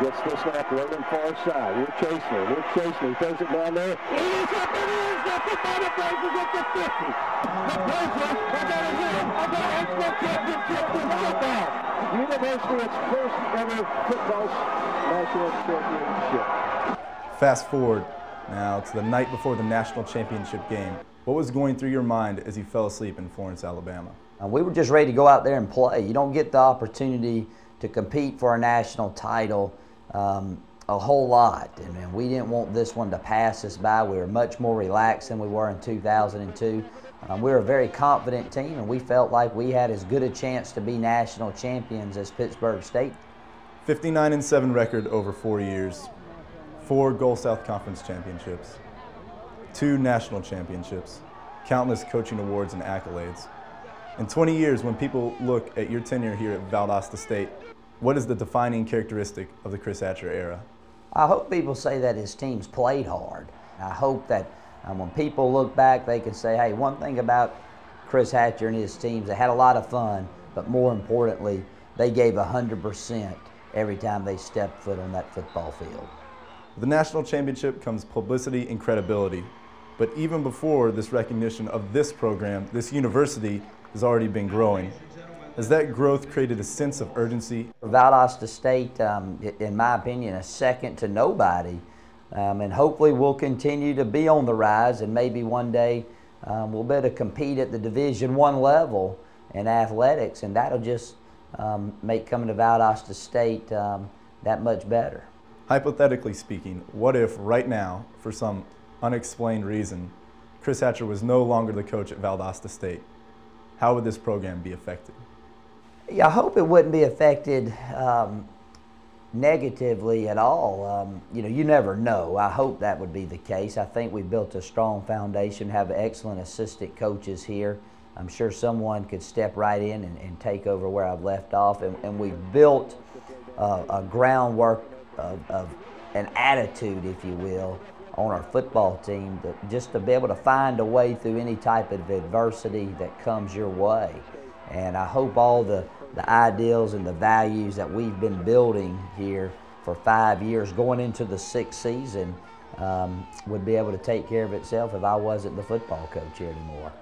Gets the snap rolling far side. Will Chasler. Will Chasler throws it down there. It is up. It is up. The Bama Blazers at the 50. The Blazers are going to win a national championship in football. University its first ever football national championship. Fast forward now to the night before the national championship game. What was going through your mind as you fell asleep in Florence, Alabama? Uh, we were just ready to go out there and play. You don't get the opportunity to compete for a national title um, a whole lot. And, and, we didn't want this one to pass us by. We were much more relaxed than we were in 2002. Um, we were a very confident team, and we felt like we had as good a chance to be national champions as Pittsburg State. 59 and 7 record over four years, four Gulf South Conference championships, two national championships, countless coaching awards and accolades. In 20 years, when people look at your tenure here at Valdosta State, what is the defining characteristic of the Chris Hatcher era? I hope people say that his teams played hard. I hope that um, when people look back, they can say, hey, one thing about Chris Hatcher and his teams, they had a lot of fun, but more importantly, they gave 100% every time they stepped foot on that football field. With the national championship comes publicity and credibility. But even before this recognition of this program, this university has already been growing. Has that growth created a sense of urgency? Valdosta State, um, in my opinion, is second to nobody. Um, and hopefully we'll continue to be on the rise and maybe one day um, we'll be able to compete at the Division One level in athletics and that'll just um, make coming to Valdosta State um, that much better. Hypothetically speaking, what if right now, for some unexplained reason, Chris Hatcher was no longer the coach at Valdosta State? How would this program be affected? Yeah, I hope it wouldn't be affected um, negatively at all. Um, you know, you never know. I hope that would be the case. I think we built a strong foundation, have excellent assistant coaches here. I'm sure someone could step right in and, and take over where I've left off. And, and we've built uh, a groundwork of, of, an attitude, if you will, on our football team to, just to be able to find a way through any type of adversity that comes your way. And I hope all the, the ideals and the values that we've been building here for five years going into the sixth season um, would be able to take care of itself if I wasn't the football coach here anymore.